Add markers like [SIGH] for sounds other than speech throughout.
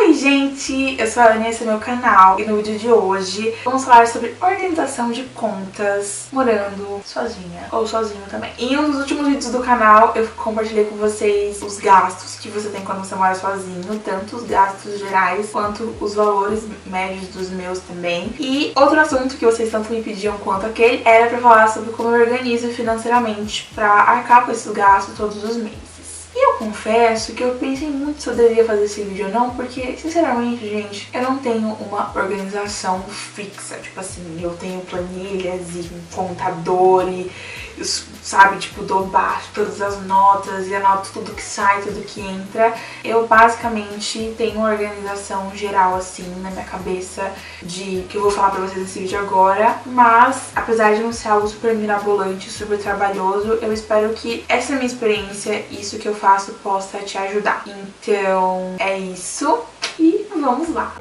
Oi gente, eu sou a Aninha, esse é meu canal e no vídeo de hoje vamos falar sobre organização de contas morando sozinha ou sozinho também. Em um dos últimos vídeos do canal eu compartilhei com vocês os gastos que você tem quando você mora sozinho, tanto os gastos gerais quanto os valores médios dos meus também. E outro assunto que vocês tanto me pediam quanto aquele era pra falar sobre como eu organizo financeiramente pra arcar com esses gastos todos os meses. Eu confesso que eu pensei muito se eu deveria fazer esse vídeo ou não, porque, sinceramente, gente, eu não tenho uma organização fixa. Tipo assim, eu tenho planilhas e contador e sabe, tipo, dou baixo todas as notas e anoto tudo que sai, tudo que entra. Eu basicamente tenho uma organização geral assim na minha cabeça de que eu vou falar pra vocês nesse vídeo agora, mas apesar de não ser algo super mirabolante, super trabalhoso, eu espero que essa minha experiência, isso que eu faço, possa te ajudar. Então é isso e vamos lá!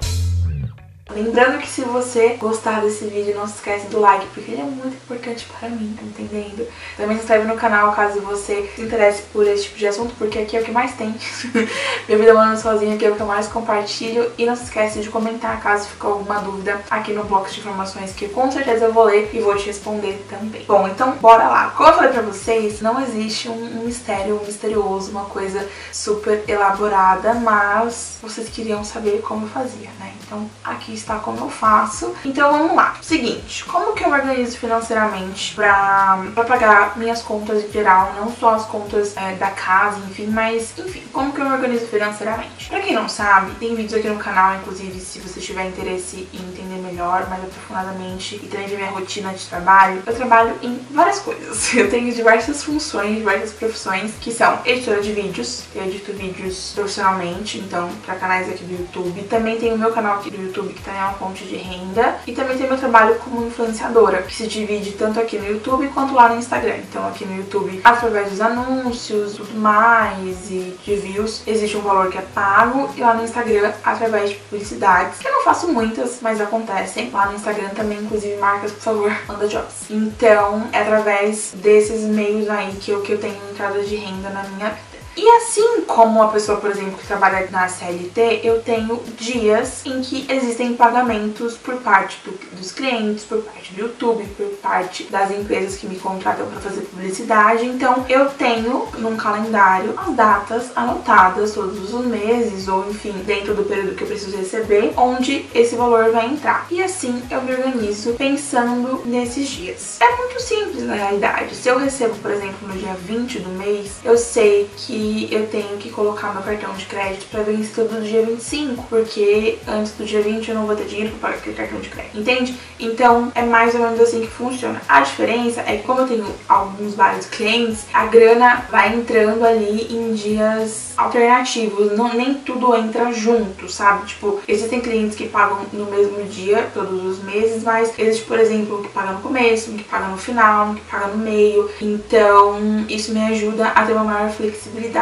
Lembrando que se você gostar desse vídeo, não se esquece do like, porque ele é muito importante para mim, tá entendendo? Também se inscreve no canal caso você se interesse por esse tipo de assunto, porque aqui é o que mais tem. [LAUGHS] Minha vida morando sozinha aqui é o que eu mais compartilho. E não se esquece de comentar caso ficou alguma dúvida aqui no bloco de informações, que com certeza eu vou ler e vou te responder também. Bom, então bora lá. Como eu falei pra vocês, não existe um, um mistério um misterioso, uma coisa super elaborada, mas vocês queriam saber como eu fazia, né? Então aqui está como eu faço. Então vamos lá. Seguinte, como que eu organizo financeiramente pra, pra pagar minhas contas em geral, não só as contas é, da casa, enfim, mas enfim, como que eu organizo financeiramente? Pra quem não sabe, tem vídeos aqui no canal, inclusive, se você tiver interesse em entender melhor, mais aprofundadamente e também ver minha rotina de trabalho, eu trabalho em várias coisas. [LAUGHS] Eu tenho diversas funções, diversas profissões, que são editora de vídeos, eu edito vídeos profissionalmente, então para canais aqui do YouTube. Também tem o meu canal aqui do YouTube, que também é uma fonte de renda. E também tem meu trabalho como influenciadora, que se divide tanto aqui no YouTube quanto lá no Instagram. Então aqui no YouTube, através dos anúncios, tudo mais e de views, existe um valor que é pago. E lá no Instagram, através de publicidades, que eu não faço muitas, mas acontecem. Lá no Instagram também, inclusive, marcas, por favor, [LAUGHS] manda jobs. Então, é através desses meios aí que eu, que eu tenho entrada de renda na minha. E assim como uma pessoa, por exemplo, que trabalha na CLT, eu tenho dias em que existem pagamentos por parte do, dos clientes, por parte do YouTube, por parte das empresas que me contratam para fazer publicidade. Então eu tenho num calendário as datas anotadas todos os meses, ou enfim, dentro do período que eu preciso receber, onde esse valor vai entrar. E assim eu me organizo pensando nesses dias. É muito simples na realidade. Se eu recebo, por exemplo, no dia 20 do mês, eu sei que eu tenho que colocar meu cartão de crédito para vencer todo dia 25, porque antes do dia 20 eu não vou ter dinheiro para pagar aquele cartão de crédito, entende? Então é mais ou menos assim que funciona. A diferença é que como eu tenho alguns vários clientes, a grana vai entrando ali em dias alternativos, não, nem tudo entra junto, sabe? Tipo, existem clientes que pagam no mesmo dia, todos os meses, mas existe, por exemplo, um que paga no começo, um que paga no final, um que paga no meio, então isso me ajuda a ter uma maior flexibilidade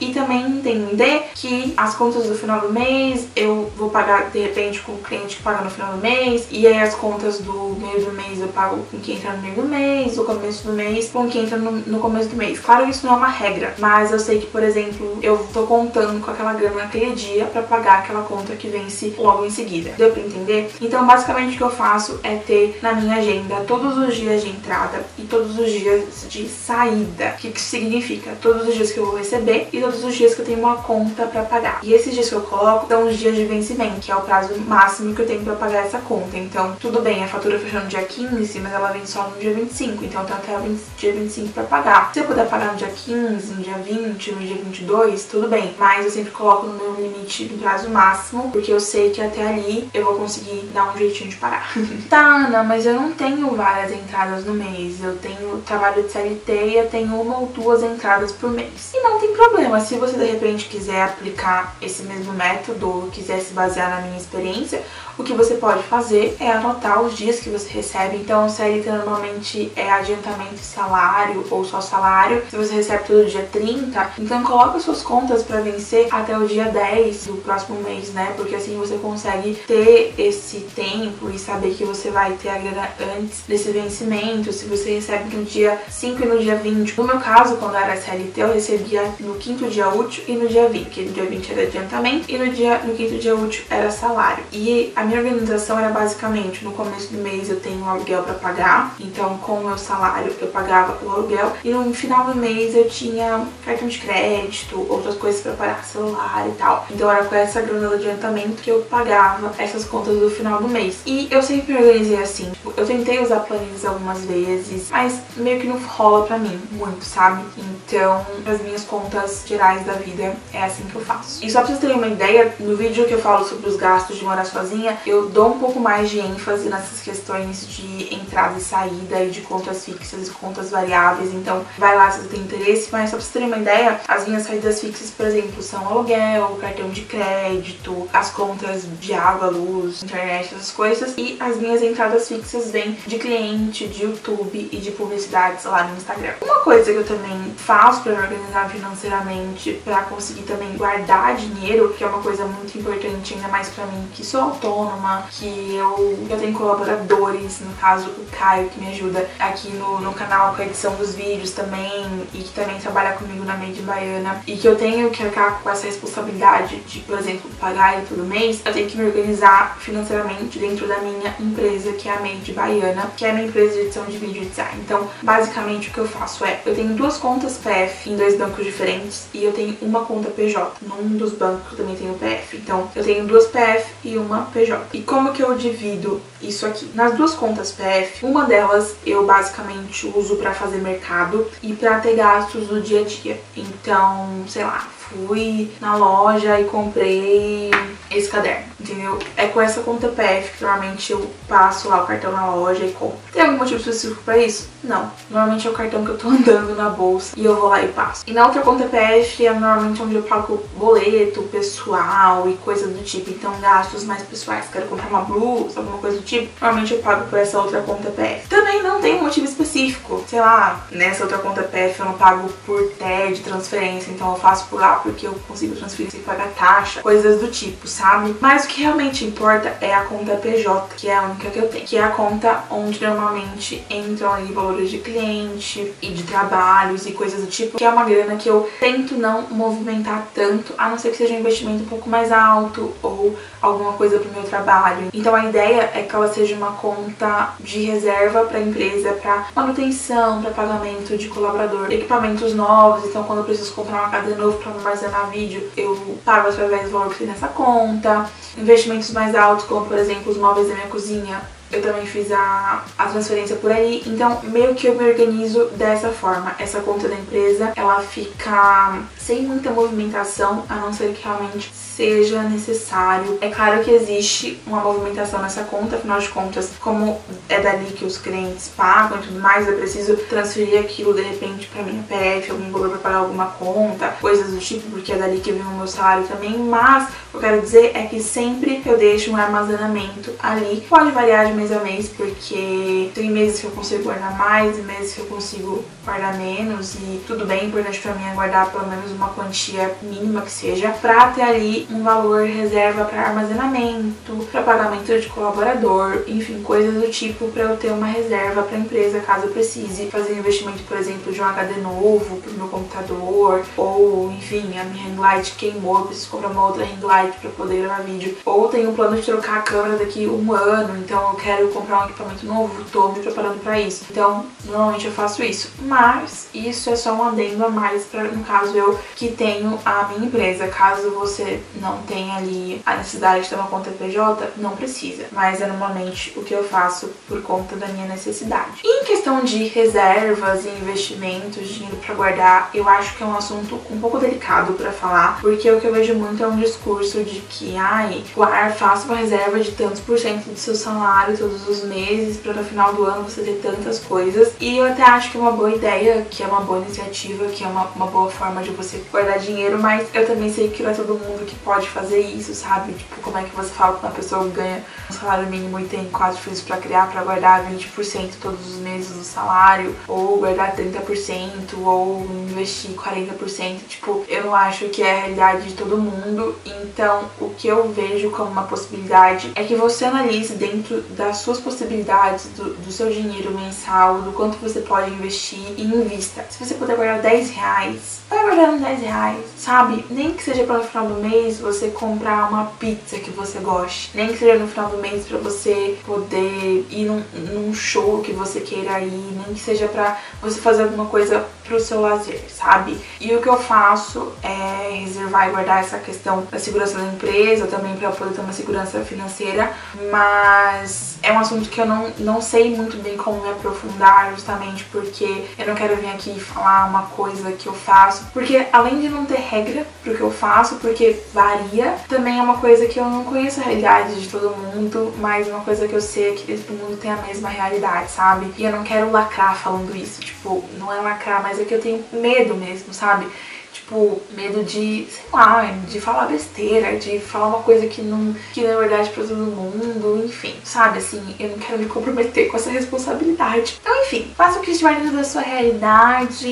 e também entender que as contas do final do mês eu vou pagar de repente com o cliente que paga no final do mês e aí as contas do meio do mês eu pago com quem entra no meio do mês, o começo do mês com quem entra no, no começo do mês. Claro, isso não é uma regra, mas eu sei que, por exemplo, eu tô contando com aquela grana naquele dia para pagar aquela conta que vence logo em seguida. Deu pra entender? Então, basicamente, o que eu faço é ter na minha agenda todos os dias de entrada e todos os dias de saída. O que, que significa? Todos os dias que eu vou receber receber e todos os dias que eu tenho uma conta para pagar. E esses dias que eu coloco são os dias de vencimento, que é o prazo máximo que eu tenho para pagar essa conta. Então, tudo bem, a fatura fechou no dia 15, mas ela vem só no dia 25, então eu tenho até o dia 25 para pagar. Se eu puder pagar no dia 15, no dia 20, no dia 22, tudo bem, mas eu sempre coloco no meu limite do prazo máximo, porque eu sei que até ali eu vou conseguir dar um jeitinho de parar. [LAUGHS] tá, Ana, mas eu não tenho várias entradas no mês, eu tenho trabalho de CLT e eu tenho uma ou duas entradas por mês. E não tem problema. Se você de repente quiser aplicar esse mesmo método, quiser se basear na minha experiência, o que você pode fazer é anotar os dias que você recebe. Então, CLT normalmente é adiantamento salário ou só salário, se você recebe todo dia 30, então coloca suas contas para vencer até o dia 10 do próximo mês, né? Porque assim você consegue ter esse tempo e saber que você vai ter a grana antes desse vencimento. Se você recebe no dia 5 e no dia 20. No meu caso, quando era CLT, eu recebia no quinto dia útil e no dia 20, que no dia 20 era adiantamento e no, dia, no quinto dia útil era salário. E a minha organização era basicamente, no começo do mês eu tenho um aluguel para pagar, então com o meu salário eu pagava o aluguel e no final do mês eu tinha cartão de crédito, outras coisas para pagar celular e tal. Então era com essa grana do adiantamento que eu pagava essas contas do final do mês. E eu sempre me organizei assim, tipo, eu tentei usar planilhas algumas vezes, mas meio que não rola pra mim muito, sabe? Então, as minhas contas gerais da vida é assim que eu faço. E só pra vocês terem uma ideia, no vídeo que eu falo sobre os gastos de morar sozinha, eu dou um pouco mais de ênfase nessas questões de entrada e saída e de contas fixas e contas variáveis. Então, vai lá se você tem interesse, mas só pra vocês terem uma ideia, as minhas saídas fixas, por exemplo, são aluguel, cartão de crédito, as contas de água, luz, internet, essas coisas. E as minhas entradas fixas vêm de cliente, de YouTube e de publicidades lá no Instagram. Uma coisa que eu também faço para me organizar financeiramente, para conseguir também guardar dinheiro, que é uma coisa muito importante, ainda mais para mim que sou que eu, eu tenho colaboradores, no caso o Caio que me ajuda aqui no, no canal com a edição dos vídeos também e que também trabalha comigo na Made Baiana e que eu tenho que arcar com essa responsabilidade de, por exemplo, pagar ele todo mês, eu tenho que me organizar financeiramente dentro da minha empresa, que é a Made Baiana, que é a minha empresa de edição de vídeo e design. Então, basicamente o que eu faço é, eu tenho duas contas PF em dois bancos diferentes e eu tenho uma conta PJ. Num dos bancos também tenho PF. Então, eu tenho duas PF e uma PJ. E como que eu divido isso aqui? Nas duas contas PF, uma delas eu basicamente uso para fazer mercado e para ter gastos do dia a dia. Então, sei lá, fui na loja e comprei esse caderno, entendeu? É com essa conta PF que normalmente eu passo lá o cartão na loja e compro. Tem algum motivo específico pra isso? Não. Normalmente é o cartão que eu tô [LAUGHS] andando na bolsa e eu vou lá e passo. E na outra conta PF é normalmente onde eu pago boleto, pessoal e coisas do tipo. Então gastos mais pessoais. Quero comprar uma blusa, alguma coisa do tipo. Normalmente eu pago por essa outra conta PF. Também não tem um motivo específico. Sei lá, nessa outra conta PF eu não pago por TED, transferência. Então eu faço por lá porque eu consigo transferir sem pagar taxa. Coisas do tipo, sabe? Sabe? Mas o que realmente importa é a conta PJ, que é a única que eu tenho. Que é a conta onde normalmente entram ali valores de cliente e de trabalhos e coisas do tipo. Que é uma grana que eu tento não movimentar tanto, a não ser que seja um investimento um pouco mais alto ou alguma coisa pro meu trabalho. Então a ideia é que ela seja uma conta de reserva para empresa, para manutenção, para pagamento de colaborador, equipamentos novos. Então quando eu preciso comprar uma cadeira novo para armazenar vídeo, eu pago através do valor que tem nessa conta. Investimentos mais altos, como por exemplo os móveis da minha cozinha, eu também fiz a, a transferência por aí. Então, meio que eu me organizo dessa forma. Essa conta da empresa, ela fica sem muita movimentação, a não ser que realmente seja necessário. É claro que existe uma movimentação nessa conta, afinal de contas, como é dali que os clientes pagam e tudo mais, eu preciso transferir aquilo de repente para minha PF, algum valor para pagar alguma conta, coisas do tipo, porque é dali que vem o meu salário também, mas eu quero dizer é que sempre eu deixo um armazenamento ali. Pode variar de mês a mês, porque tem meses que eu consigo guardar mais e meses que eu consigo guardar menos e tudo bem, importante para mim é guardar pelo menos uma quantia mínima que seja, pra ter ali um valor reserva para armazenamento, para pagamento de colaborador, enfim, coisas do tipo para eu ter uma reserva para a empresa caso eu precise fazer investimento, por exemplo, de um HD novo pro meu computador, ou enfim, a minha ring light queimou, eu preciso comprar uma outra ring light para poder gravar vídeo, ou tenho plano de trocar a câmera daqui um ano, então eu quero comprar um equipamento novo, tô me preparando para isso. Então, normalmente eu faço isso, mas isso é só um adendo a mais para no caso eu que tenho a minha empresa, caso você não tenha ali a necessidade de ter uma conta PJ, não precisa. Mas é normalmente o que eu faço por conta da minha necessidade. E em questão de reservas e investimentos, dinheiro para guardar, eu acho que é um assunto um pouco delicado para falar, porque o que eu vejo muito é um discurso de que, ai, guarda, faça uma reserva de tantos por cento do seu salário todos os meses para no final do ano você ter tantas coisas. E eu até acho que é uma boa ideia, que é uma boa iniciativa, que é uma, uma boa forma de você guardar dinheiro, mas eu também sei que não é todo mundo que pode fazer isso, sabe? Tipo, como é que você fala que uma pessoa ganha um salário mínimo e tem quatro filhos para criar para guardar 20% todos os meses do salário, ou guardar 30%, ou investir 40%. Tipo, eu não acho que é a realidade de todo mundo. Então, o que eu vejo como uma possibilidade é que você analise dentro das suas possibilidades, do, do seu dinheiro mensal, do quanto você pode investir e invista. Se você puder guardar 10 reais, vai guardando 10 reais, sabe? Nem que seja para no final do mês você comprar uma pizza que você goste. Nem que seja no final do mês para você poder ir num, num, show que você queira ir. Nem que seja para você fazer alguma coisa pro seu lazer, sabe? E o que eu faço é reservar e guardar essa questão da segurança da empresa, também para poder ter uma segurança financeira, mas é um assunto que eu não, não sei muito bem como me aprofundar, justamente porque eu não quero vir aqui falar uma coisa que eu faço, porque além de não ter regra pro que eu faço, porque varia, também é uma coisa que eu não conheço a realidade de todo mundo, mas uma coisa que eu sei é que todo mundo tem a mesma realidade, sabe? E eu não quero lacrar falando isso, tipo, não é lacrar, mas é que eu tenho medo mesmo, sabe? Tipo, medo de, sei lá, de falar besteira, de falar uma coisa que não que não é verdade pra todo mundo, enfim, sabe, assim, eu não quero me comprometer com essa responsabilidade. Então, enfim, faça o que estiver dentro da sua realidade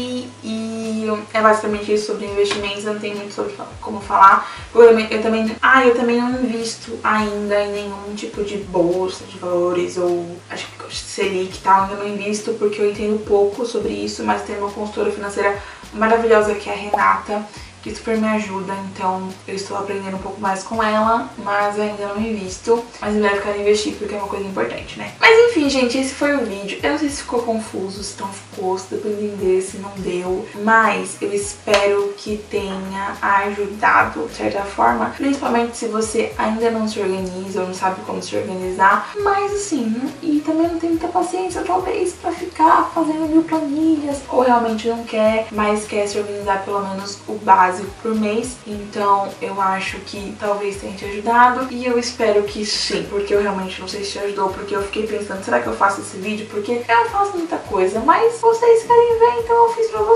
e é basicamente isso sobre investimentos, eu não tenho muito sobre como falar. Eu também, eu também, ah, eu também não invisto ainda em nenhum tipo de bolsa de valores ou acho que Selic e tal, ainda não invisto porque eu entendo pouco sobre isso, mas tenho uma consultora financeira maravilhosa que é a Renata, que super me ajuda, então eu estou aprendendo um pouco mais com ela, mas ainda não invisto, mas em breve quero investir porque é uma coisa importante, né? Mas enfim, gente, esse foi o vídeo. Eu não sei se ficou confuso, se não ficou, se deu pra entender, se não deu, mas eu espero que tenha ajudado de certa forma, principalmente se você ainda não se organiza ou não sabe como se organizar, mas assim, e também não tem muita paciência talvez pra ficar fazendo mil planilhas, ou realmente não quer, mas quer se organizar pelo menos o básico por mês, então eu acho que talvez tenha te ajudado e eu espero que sim, porque eu realmente não sei se te ajudou, porque eu fiquei pensando, será que eu faço esse vídeo? Porque eu não faço muita coisa, mas vocês querem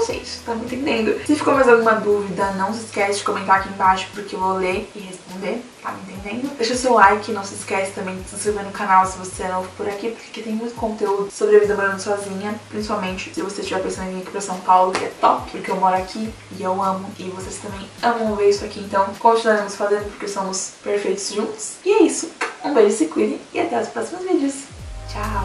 vocês, tá me entendendo? Se ficou mais alguma dúvida, não se esquece de comentar aqui embaixo, porque eu vou ler e responder tá me entendendo? Deixa seu like, não se esquece também de se inscrever no canal se você é novo por aqui, porque tem muito conteúdo sobre a vida morando sozinha, principalmente se você estiver pensando em vir aqui pra São Paulo, que é top, porque eu moro aqui e eu amo, e vocês também amam ver isso aqui, então continuaremos fazendo porque somos perfeitos juntos. E é isso, um beijo, se cuidem e até os próximos vídeos. Tchau!